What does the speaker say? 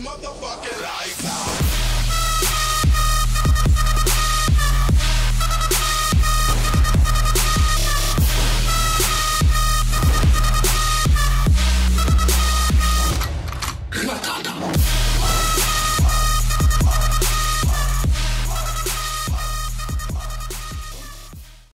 motherfucking life.